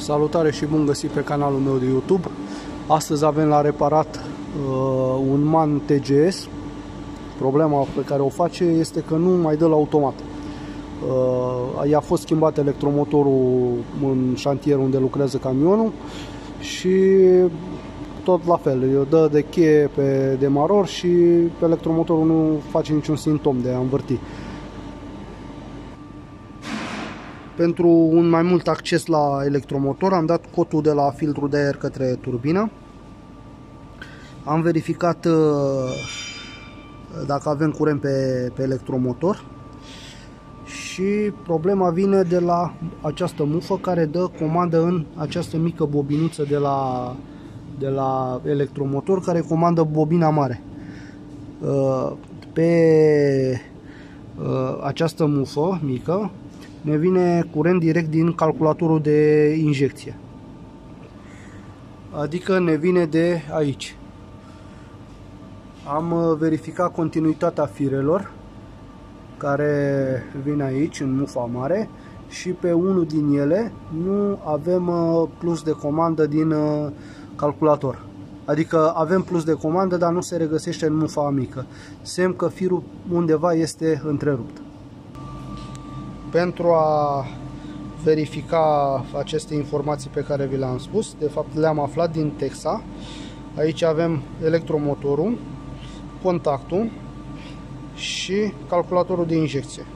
Salutare și bun găsit pe canalul meu de YouTube. Astăzi avem la reparat uh, un MAN TGS. Problema pe care o face este că nu mai dă la automat. Uh, i-a fost schimbat electromotorul în șantier unde lucrează camionul și tot la fel, îi dă de cheie pe demaror și electromotorul nu face niciun simptom de a învârti. Pentru un mai mult acces la electromotor am dat cotul de la filtrul de aer către turbină. Am verificat uh, dacă avem curent pe, pe electromotor și problema vine de la această mufă care dă comandă în această mică bobinuță de la, de la electromotor care comandă bobina mare. Uh, pe uh, această mufă mică ne vine curent direct din calculatorul de injecție. Adică ne vine de aici. Am uh, verificat continuitatea firelor care vin aici în mufa mare și pe unul din ele nu avem uh, plus de comandă din uh, calculator. Adică avem plus de comandă, dar nu se regăsește în mufa mică. Semn că firul undeva este întrerupt. Pentru a verifica aceste informații pe care vi le-am spus, de fapt le-am aflat din Texa. Aici avem electromotorul, contactul și calculatorul de injecție.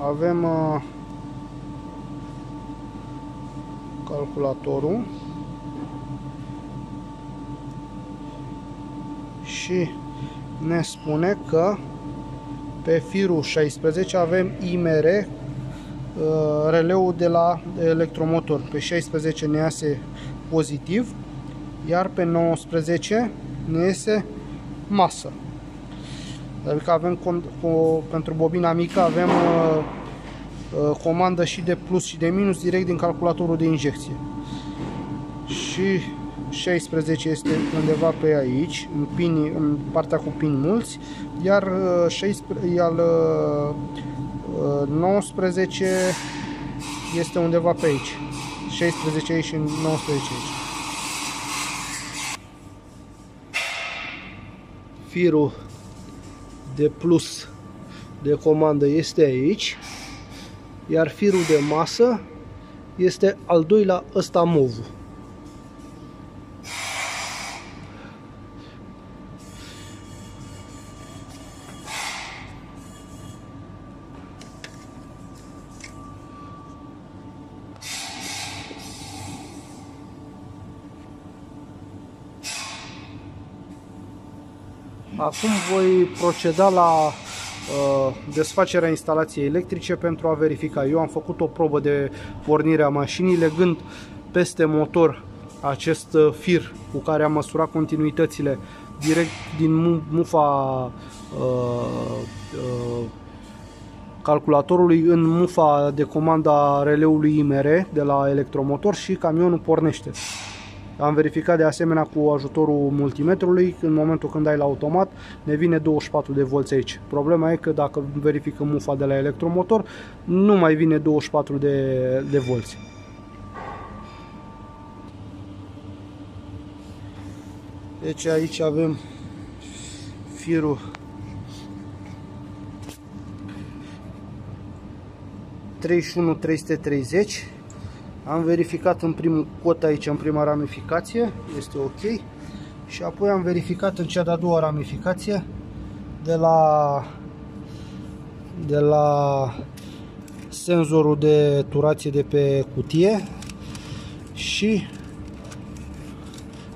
Avem uh, calculatorul și ne spune că pe firul 16 avem IMR uh, releul de la electromotor. Pe 16 ne iese pozitiv, iar pe 19 ne iese masă. Adică avem pentru bobina mică avem uh, Uh, comandă și de plus și de minus direct din calculatorul de injecție. Și 16 este undeva pe aici, în, pini, în partea cu pini mulți, iar, 16, uh, iar 19 uh, este undeva pe aici. 16 aici și 19 aici. Firul de plus de comandă este aici iar firul de masă este al doilea ăsta movu. Acum voi proceda la Uh, desfacerea instalației electrice pentru a verifica. Eu am făcut o probă de pornire a mașinii legând peste motor acest uh, fir cu care am măsurat continuitățile direct din mufa uh, uh, calculatorului în mufa de comanda releului IMR de la electromotor și camionul pornește. Am verificat de asemenea cu ajutorul multimetrului, în momentul când ai la automat, ne vine 24 de volți aici. Problema e că dacă verificăm mufa de la electromotor, nu mai vine 24 de, de volți. Deci aici avem firul 31 330 am verificat în primul cot aici, în prima ramificație, este ok. Și apoi am verificat în cea de-a doua ramificație de la, de la senzorul de turație de pe cutie și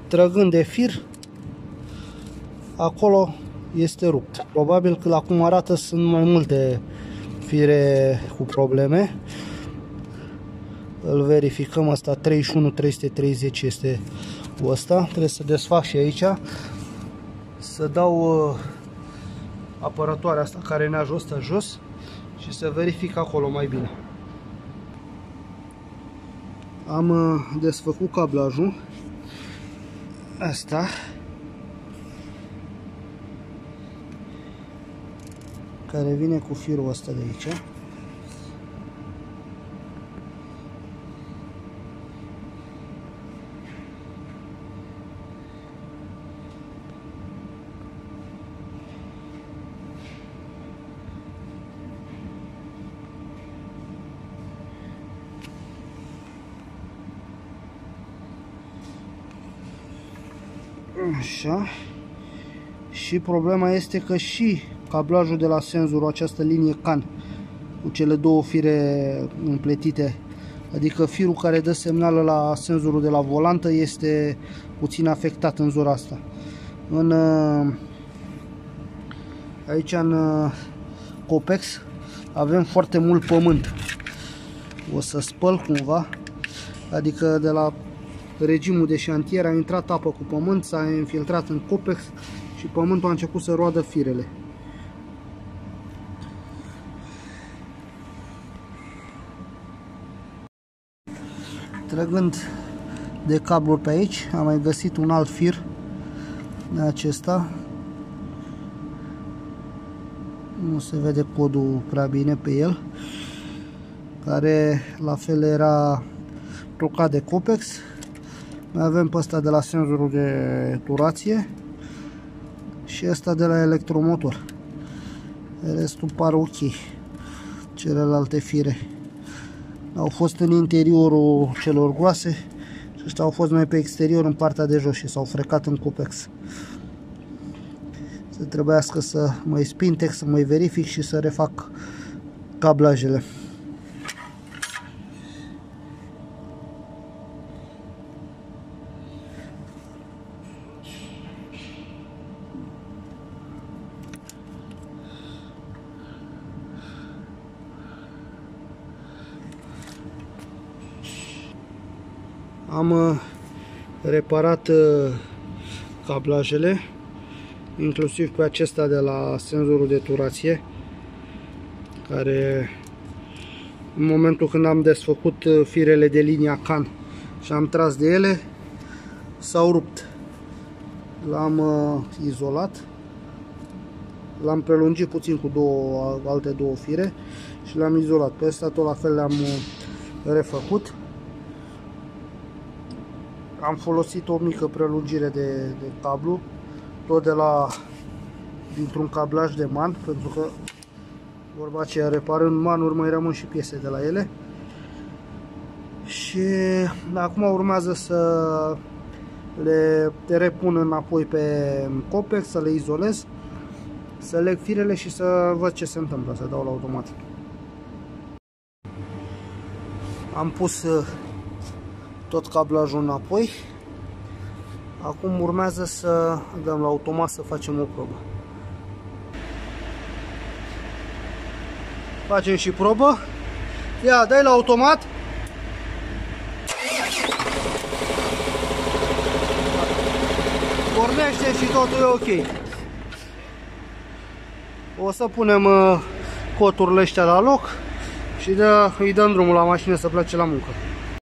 trăgând de fir, acolo este rupt. Probabil că la cum arată sunt mai multe fire cu probleme îl verificăm asta 31 330 este ăsta. Trebuie să desfac și aici. Să dau uh, apărătoarea asta care ne-a jos jos și să verific acolo mai bine. Am uh, desfăcut cablajul. Asta. Care vine cu firul ăsta de aici. Așa. Și problema este că și cablajul de la senzorul, această linie CAN, cu cele două fire împletite, adică firul care dă semnală la senzorul de la volantă este puțin afectat în zona asta. În, uh, aici în uh, Copex avem foarte mult pământ. O să spăl cumva, adică de la regimul de șantier a intrat apă cu pământ, s-a infiltrat în copex și pământul a început să roadă firele. Trăgând de cabluri pe aici, am mai găsit un alt fir de acesta. Nu se vede codul prea bine pe el, care la fel era tocat de Copex mai avem pe ăsta de la senzorul de turație și ăsta de la electromotor. Restul par ok. Celelalte fire au fost în interiorul celor groase și ăștia au fost mai pe exterior în partea de jos și s-au frecat în Copex. Să trebuiască să mai spintec, să mai verific și să refac cablajele. Am uh, reparat uh, cablajele, inclusiv pe acesta de la senzorul de turație, care în momentul când am desfăcut uh, firele de linia CAN și am tras de ele, s-au rupt. L-am izolat, l-am prelungit puțin cu două, alte două fire și l-am izolat. Pe ăsta tot la fel le-am refăcut am folosit o mică prelungire de, de cablu, tot de la dintr-un cablaj de man, pentru că vorba aceea reparând manuri mai rămân și piese de la ele. Și acum urmează să le repun înapoi pe copex, să le izolez, să leg firele și să văd ce se întâmplă, să dau la automat. Am pus tot cablajul înapoi. Acum urmează să dăm la automat să facem o probă. Facem și probă. Ia, dai la automat. Pornește și totul e ok. O să punem uh, coturile ăștia la loc și de, îi dăm drumul la mașină să plece la muncă.